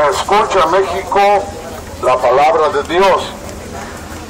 escucha México la palabra de Dios.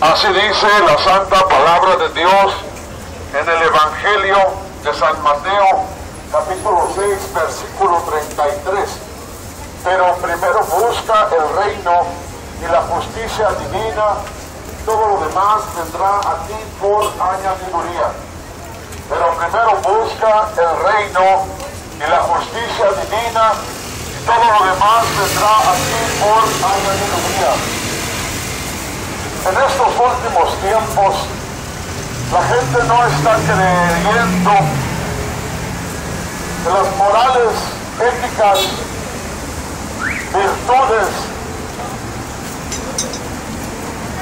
Así dice la santa palabra de Dios en el Evangelio de San Mateo, capítulo 6, versículo 33. Pero primero busca el reino y la justicia divina, todo lo demás vendrá a ti por añadiduría. Pero primero busca el reino y la justicia divina, todo lo demás vendrá a ti por añadiduría. En estos últimos tiempos, la gente no está creyendo que las morales, éticas, virtudes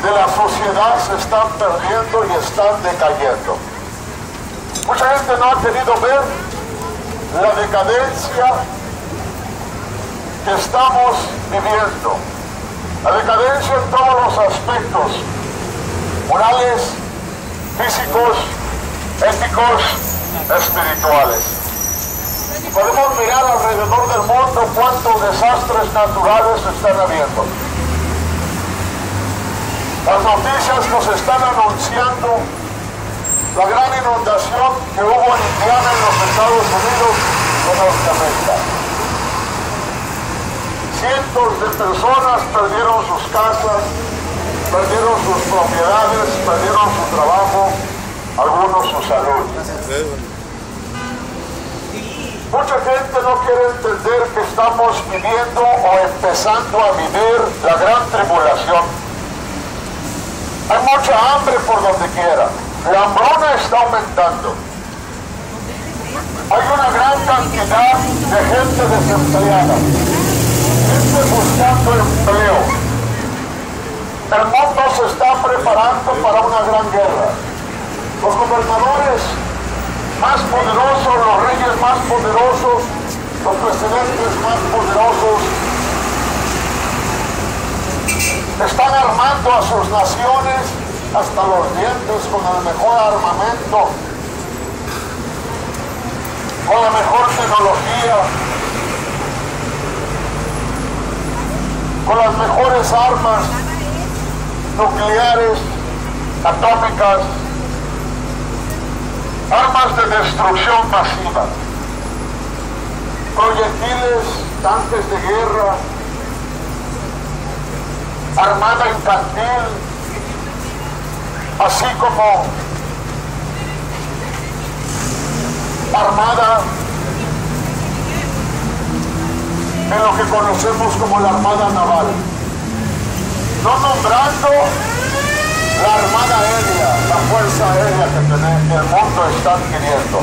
de la sociedad se están perdiendo y están decayendo. Mucha gente no ha querido ver la decadencia estamos viviendo. La decadencia en todos los aspectos, morales, físicos, éticos, espirituales. Podemos mirar alrededor del mundo cuántos desastres naturales están habiendo. Las noticias nos están anunciando la gran inundación que hubo en Indiana en los Estados Unidos con Norteamérica. Cientos de personas perdieron sus casas, perdieron sus propiedades, perdieron su trabajo, algunos su salud. Mucha gente no quiere entender que estamos viviendo o empezando a vivir la gran tribulación. Hay mucha hambre por donde quiera. La hambruna está aumentando. Hay una gran cantidad de gente desempleada. Buscando empleo. El mundo se está preparando para una gran guerra. Los gobernadores más poderosos, los reyes más poderosos, los presidentes más poderosos, están armando a sus naciones hasta los dientes con el mejor armamento, con la mejor tecnología, con las mejores armas nucleares, atómicas, armas de destrucción masiva, proyectiles, tanques de guerra, armada infantil, así como armada en lo que conocemos como la armada naval, no nombrando la armada aérea, la fuerza aérea que el mundo está adquiriendo.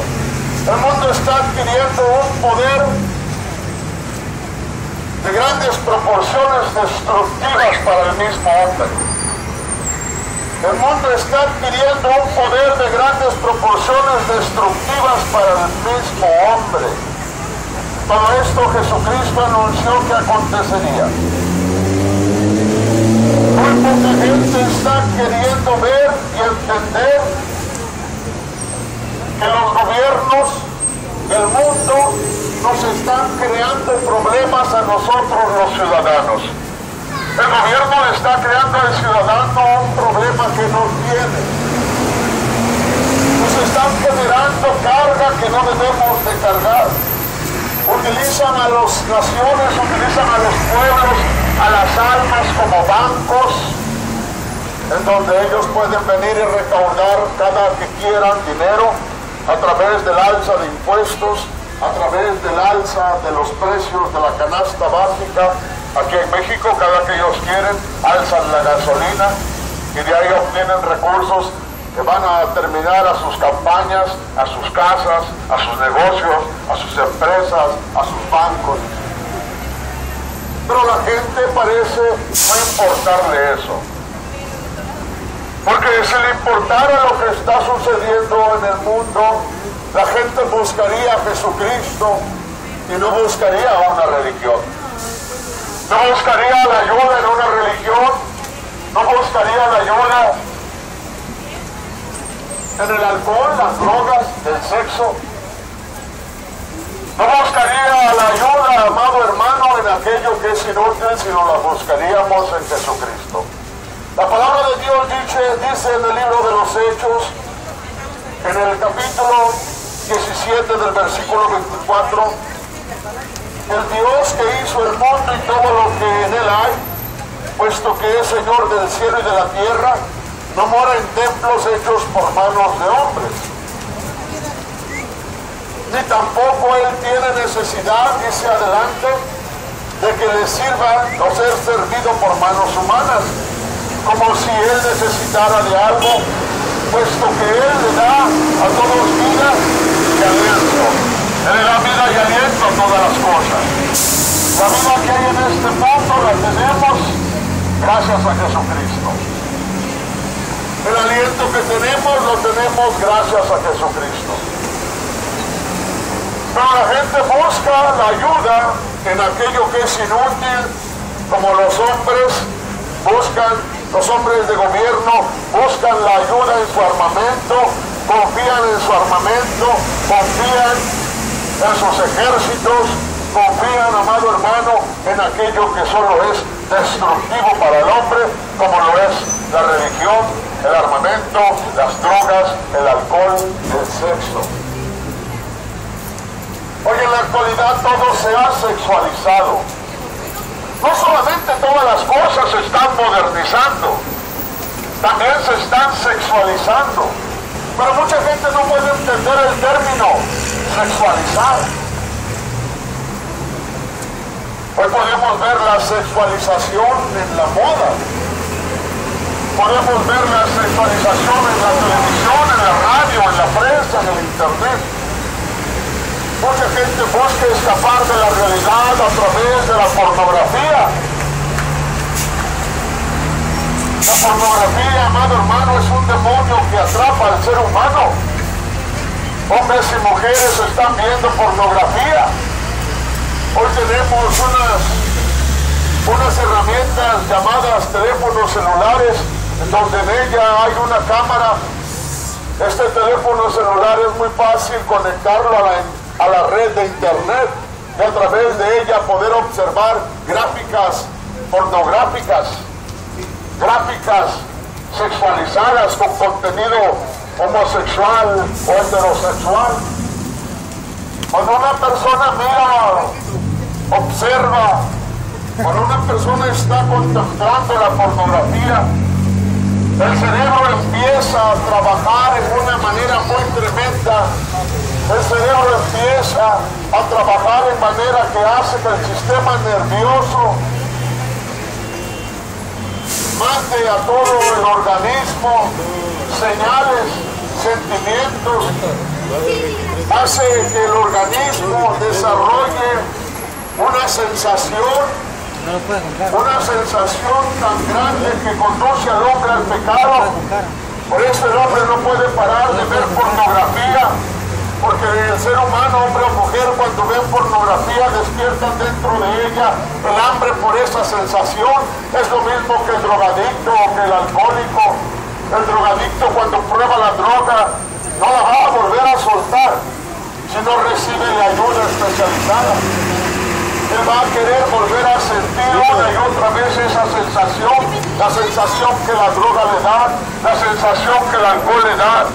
El mundo está adquiriendo un poder de grandes proporciones destructivas para el mismo hombre. El mundo está adquiriendo un poder de grandes proporciones destructivas para el mismo hombre. Todo esto Jesucristo anunció que acontecería. Muy poca gente está queriendo ver y entender que los gobiernos del mundo nos están creando problemas a nosotros los ciudadanos. El gobierno le está creando al ciudadano un problema que no tiene. Nos están generando carga que no debemos de cargar. Utilizan a las naciones, utilizan a los pueblos, a las almas como bancos, en donde ellos pueden venir y recaudar cada que quieran dinero a través del alza de impuestos, a través del alza de los precios de la canasta básica. Aquí en México, cada que ellos quieren, alzan la gasolina y de ahí obtienen recursos que van a terminar a sus campañas, a sus casas, a sus negocios, a sus empresas, a sus bancos. Pero la gente parece no importarle eso. Porque si le importara lo que está sucediendo en el mundo, la gente buscaría a Jesucristo y no buscaría una religión. No buscaría la ayuda en una religión, no buscaría la ayuda en el alcohol, las drogas, el sexo. No buscaría la ayuda, amado hermano, en aquello que es inútil, sino la buscaríamos en Jesucristo. La palabra de Dios dice, dice en el libro de los Hechos, en el capítulo 17 del versículo 24, el Dios que hizo el mundo y todo lo que en él hay, puesto que es Señor del cielo y de la tierra, no mora en templos hechos por manos de hombres. Ni tampoco Él tiene necesidad, dice adelante, de que le sirva o ser servido por manos humanas, como si Él necesitara de algo, puesto que Él le da a todos vida y aliento. Él le da vida y aliento a todas las cosas. La vida que hay en este mundo la tenemos gracias a Jesucristo. Que tenemos lo tenemos gracias a Jesucristo. Pero la gente busca la ayuda en aquello que es inútil, como los hombres buscan, los hombres de gobierno buscan la ayuda en su armamento, confían en su armamento, confían en sus ejércitos, confían, amado hermano, en aquello que solo es destructivo para el hombre, como lo es la religión, el armamento, las drogas, el alcohol, el sexo. Hoy en la actualidad todo se ha sexualizado. No solamente todas las cosas se están modernizando, también se están sexualizando. Pero mucha gente no puede entender el término sexualizar. Hoy podemos ver la sexualización en la moda. Podemos ver la sexualización en la televisión, en la radio, en la prensa, en el internet. Mucha gente busca escapar de la realidad a través de la pornografía. La pornografía, amado hermano, es un demonio que atrapa al ser humano. Hombres y mujeres están viendo pornografía. Hoy tenemos unas, unas herramientas llamadas teléfonos celulares, donde en ella hay una cámara. Este teléfono celular es muy fácil conectarlo a la, a la red de internet y a través de ella poder observar gráficas pornográficas, gráficas sexualizadas con contenido homosexual o heterosexual. Cuando una persona mira, observa, cuando una persona está contemplando la pornografía, el cerebro empieza a trabajar en una manera muy tremenda. El cerebro empieza a trabajar en manera que hace que el sistema nervioso mande a todo el organismo señales, sentimientos, hace que el organismo desarrolle una sensación, una sensación tan grande que conduce al hombre al pecado. Por eso el hombre no puede parar de ver pornografía, porque el ser humano, hombre o mujer, cuando ven pornografía, despiertan dentro de ella el hambre por esa sensación. Es lo mismo que el drogadicto o que el alcohólico. El drogadicto cuando prueba la droga no la va a volver a soltar si no recibe la ayuda especializada. Él va a querer volver a sentir una y otra vez esa sensación, la sensación que la droga le da, la sensación que el alcohol le da.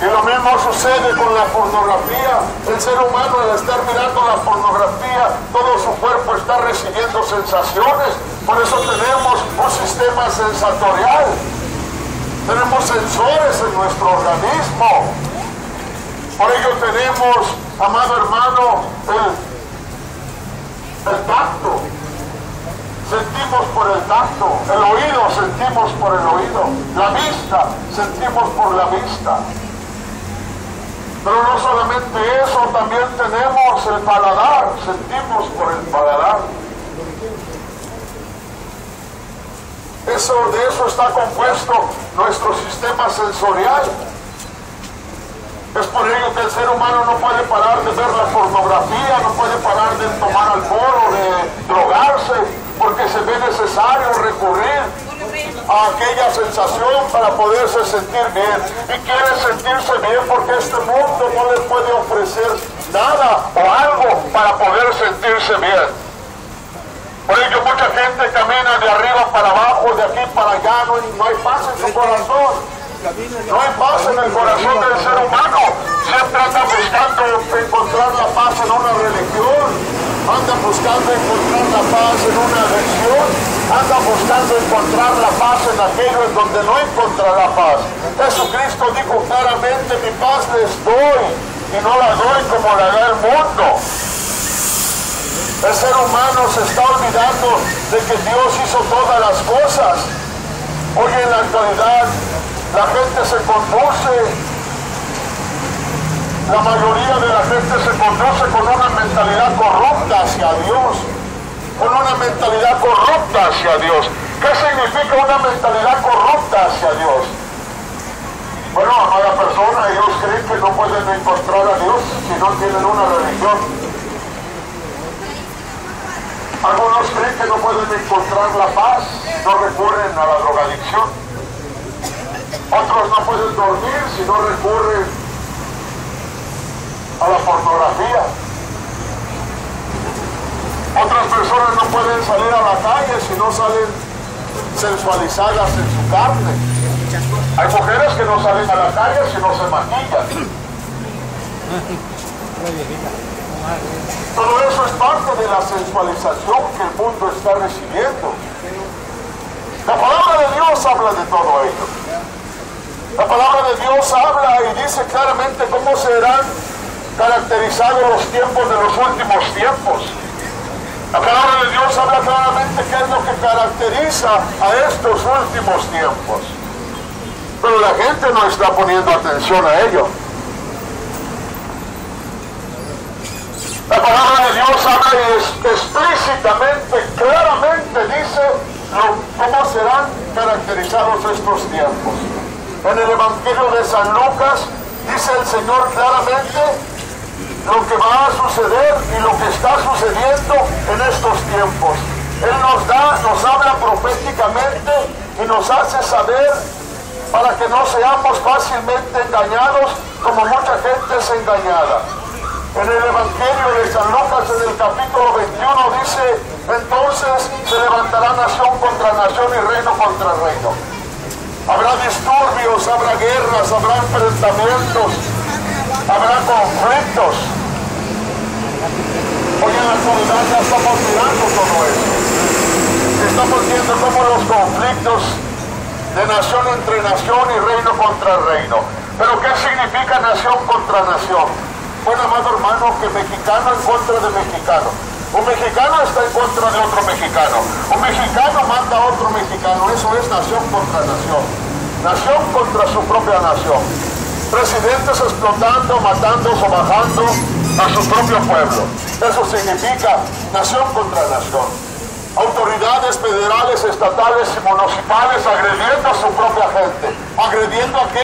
Y lo mismo sucede con la pornografía. El ser humano al estar mirando la pornografía, todo su cuerpo está recibiendo sensaciones. Por eso tenemos un sistema sensatorial. Tenemos sensores en nuestro organismo. Por ello tenemos, amado hermano, el, el tacto. Sentimos por el tacto. El oído sentimos por el oído. La vista sentimos por la vista. Pero no solamente eso, también tenemos el paladar, sentimos por el paladar. Eso, de eso está compuesto nuestro sistema sensorial. Es por ello que el ser humano no puede parar de ver la pornografía, no puede parar de tomar alcohol de drogarse, porque se ve necesario recurrir a aquella sensación para poderse sentir bien. Y quiere sentirse bien porque este mundo no le puede ofrecer nada o algo para poder sentirse bien. Por ello mucha gente camina de arriba para abajo, de aquí para allá, no, no hay paz en su corazón. No hay paz en el corazón del ser humano. Siempre anda buscando encontrar la paz en una religión. Anda buscando encontrar la paz en una religión. Anda buscando encontrar la paz en aquello en donde no encontrará paz. Jesucristo dijo claramente, mi paz les doy y no la doy como la da el mundo. El ser humano se está olvidando de que Dios hizo todas las cosas. Hoy en la actualidad la gente se conduce, la mayoría de la gente se conduce con una mentalidad corrupta hacia Dios, con una mentalidad corrupta hacia Dios. ¿Qué significa una mentalidad corrupta hacia Dios? Bueno, amada persona, ellos creen que no pueden encontrar a Dios si no tienen una religión. Algunos creen que no pueden encontrar la paz, no recurren a la drogadicción. Otros no pueden dormir si no recurren a la pornografía. Otras personas no pueden salir a la calle si no salen sensualizadas en su carne. Hay mujeres que no salen a la calle si no se maquillan. Todo eso es parte de la sensualización que el mundo está recibiendo. La palabra de Dios habla de todo ello. La palabra de Dios habla y dice claramente cómo serán caracterizados los tiempos de los últimos tiempos. La palabra de Dios habla claramente qué es lo que caracteriza a estos últimos tiempos. Pero la gente no está poniendo atención a ello. La palabra de Dios habla y explícitamente, claramente dice cómo serán caracterizados estos tiempos. En el Evangelio de San Lucas dice el Señor claramente lo que va a suceder y lo que está sucediendo en estos tiempos. Él nos da, nos habla proféticamente y nos hace saber para que no seamos fácilmente engañados como mucha gente es engañada. En el Evangelio de San Lucas, en el capítulo 21, dice, entonces se levantará nación contra nación y reino contra reino. Habrá disturbios, habrá guerras, habrá enfrentamientos, habrá conflictos. Hoy en la actualidad ya estamos mirando todo eso. Estamos viendo cómo los conflictos de nación entre nación y reino contra reino. Pero ¿qué significa nación contra nación? Bueno, amado hermano, que mexicano en contra de mexicano. Un mexicano está en contra de otro mexicano. Un mexicano manda a otro mexicano. Eso es nación contra nación. Nación contra su propia nación. Presidentes explotando, matando, sobajando a su propio pueblo. Eso significa nación contra nación. Autoridades federales, estatales y municipales agrediendo a su propia gente. Agrediendo a